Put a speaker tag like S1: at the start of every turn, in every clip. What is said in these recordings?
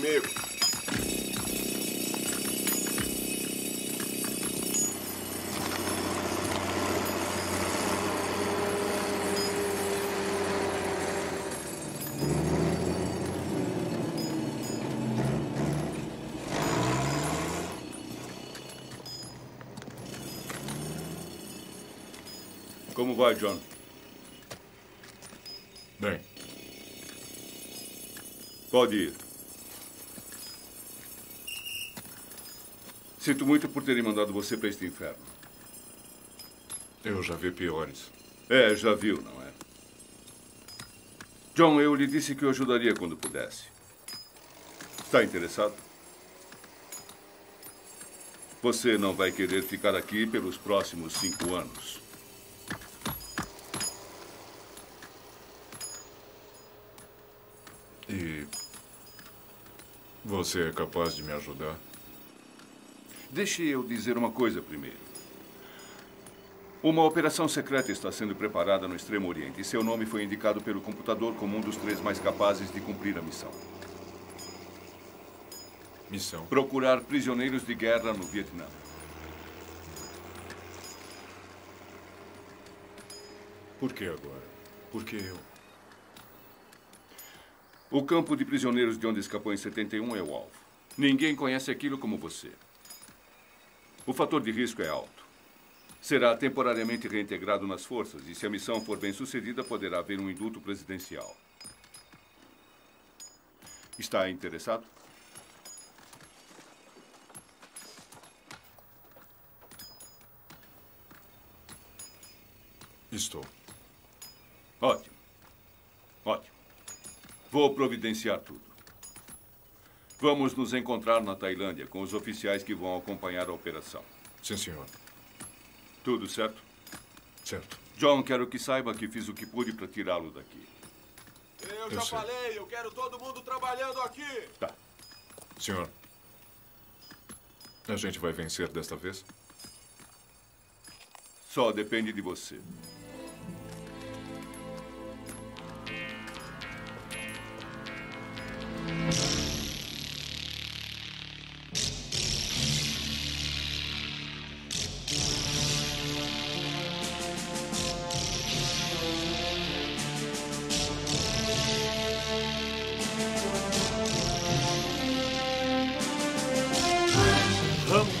S1: Comigo.
S2: Como vai, John?
S3: Bem.
S2: Pode ir. Sinto muito por terem mandado você para este inferno.
S3: Eu já vi piores.
S2: É, já viu, não é? John, eu lhe disse que eu ajudaria quando pudesse. Está interessado? Você não vai querer ficar aqui pelos próximos cinco anos.
S3: E. Você é capaz de me ajudar?
S2: Deixe eu dizer uma coisa primeiro. Uma operação secreta está sendo preparada no Extremo Oriente e seu nome foi indicado pelo computador como um dos três mais capazes de cumprir a missão.
S3: Missão?
S2: Procurar prisioneiros de guerra no Vietnã.
S3: Por que agora? Por que eu?
S2: O campo de prisioneiros de onde escapou em 71 é o alvo. Ninguém conhece aquilo como você. O fator de risco é alto. Será temporariamente reintegrado nas forças e, se a missão for bem sucedida, poderá haver um indulto presidencial. Está interessado?
S3: Estou.
S2: Ótimo. Ótimo. Vou providenciar tudo. Vamos nos encontrar na Tailândia com os oficiais que vão acompanhar a operação.
S3: Sim, senhor.
S2: Tudo certo?
S3: Certo.
S2: John, quero que saiba que fiz o que pude para tirá-lo daqui.
S1: Eu,
S3: Eu
S1: já
S3: sei.
S1: falei, eu quero todo mundo trabalhando aqui.
S2: Tá.
S3: Senhor. A gente vai vencer desta vez?
S2: Só depende de você.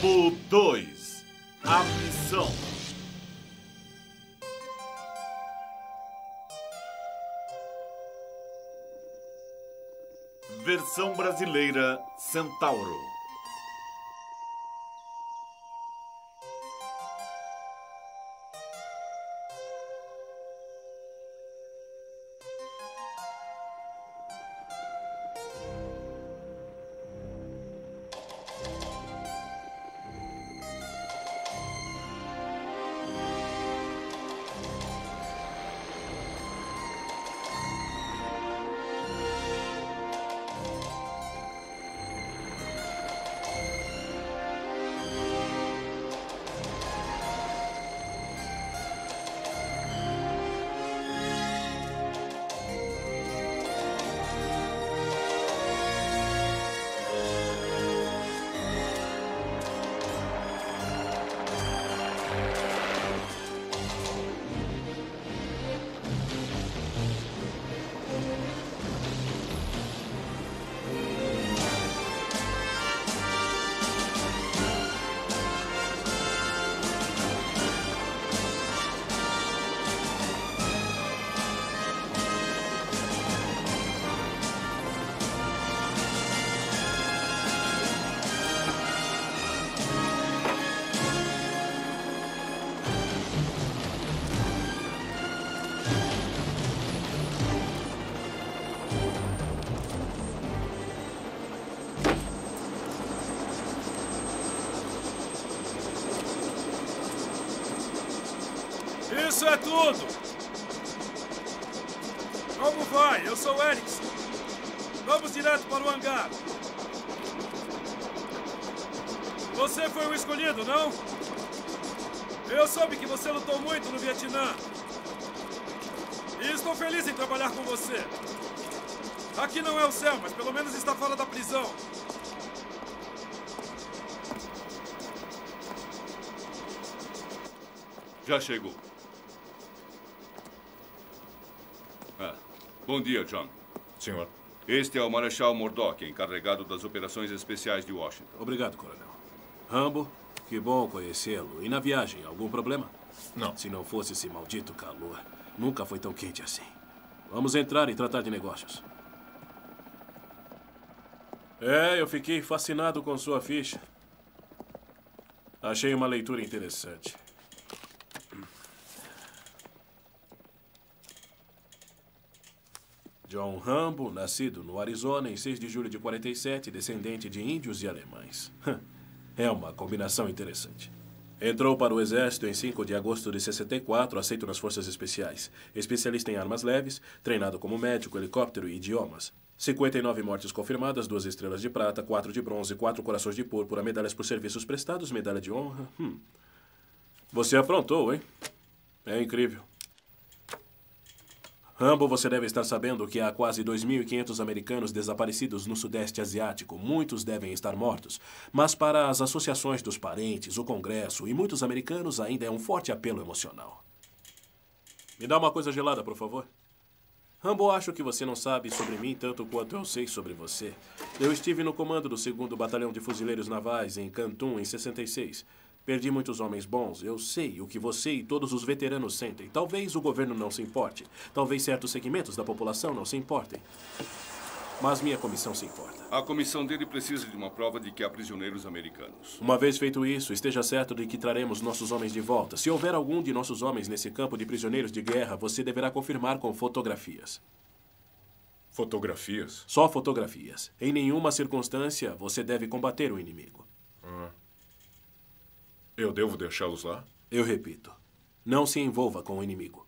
S4: Rambo 2 A missão. Versão brasileira Centauro.
S5: Isso é tudo! Como vai? Eu sou Erickson. Vamos direto para o hangar. Você foi o escolhido, não? Eu soube que você lutou muito no Vietnã. E estou feliz em trabalhar com você. Aqui não é o céu, mas pelo menos está fora da prisão.
S2: Já chegou. Ah, bom dia, John.
S3: Senhor.
S2: Este é o Marechal Murdoch, encarregado das operações especiais de Washington.
S6: Obrigado, coronel. Rambo, que bom conhecê-lo. E na viagem, algum problema?
S3: Não.
S6: Se não fosse esse maldito calor, nunca foi tão quente assim. Vamos entrar e tratar de negócios. É, eu fiquei fascinado com sua ficha. Achei uma leitura interessante. John Rambo, nascido no Arizona em 6 de julho de 47, descendente de índios e alemães. É uma combinação interessante. Entrou para o Exército em 5 de agosto de 64, aceito nas Forças Especiais. Especialista em armas leves, treinado como médico, helicóptero e idiomas. 59 mortes confirmadas, duas estrelas de prata, quatro de bronze, quatro corações de púrpura, medalhas por serviços prestados, medalha de honra. Hum. Você aprontou, hein? É incrível. Rambo, você deve estar sabendo que há quase 2.500 americanos desaparecidos no Sudeste Asiático. Muitos devem estar mortos. Mas para as associações dos parentes, o Congresso e muitos americanos ainda é um forte apelo emocional. Me dá uma coisa gelada, por favor. Rambo, acho que você não sabe sobre mim tanto quanto eu sei sobre você. Eu estive no comando do 2 Batalhão de Fuzileiros Navais em Cantum em 66. Perdi muitos homens bons. Eu sei o que você e todos os veteranos sentem. Talvez o governo não se importe. Talvez certos segmentos da população não se importem. Mas minha comissão se importa.
S2: A comissão dele precisa de uma prova de que há prisioneiros americanos.
S6: Uma vez feito isso, esteja certo de que traremos nossos homens de volta. Se houver algum de nossos homens nesse campo de prisioneiros de guerra, você deverá confirmar com fotografias.
S3: Fotografias?
S6: Só fotografias. Em nenhuma circunstância você deve combater o inimigo.
S3: Eu devo deixá-los lá?
S6: Eu repito, não se envolva com o inimigo.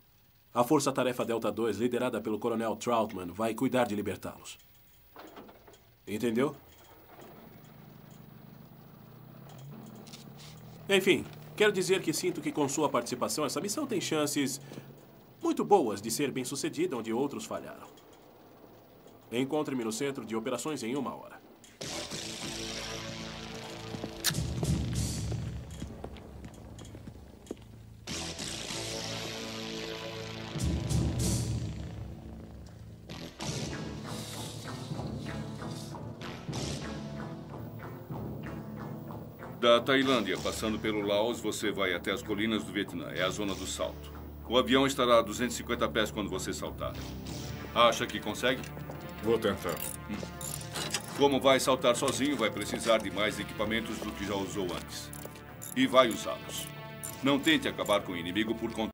S6: A Força Tarefa Delta 2, liderada pelo Coronel Troutman, vai cuidar de libertá-los. Entendeu? Enfim, quero dizer que sinto que com sua participação essa missão tem chances muito boas de ser bem sucedida onde outros falharam. Encontre-me no centro de operações em uma hora.
S2: Da Tailândia, passando pelo Laos, você vai até as colinas do Vietnã. É a zona do salto. O avião estará a 250 pés quando você saltar. Acha que consegue?
S3: Vou tentar.
S2: Como vai saltar sozinho, vai precisar de mais equipamentos do que já usou antes. E vai usá-los. Não tente acabar com o inimigo por conta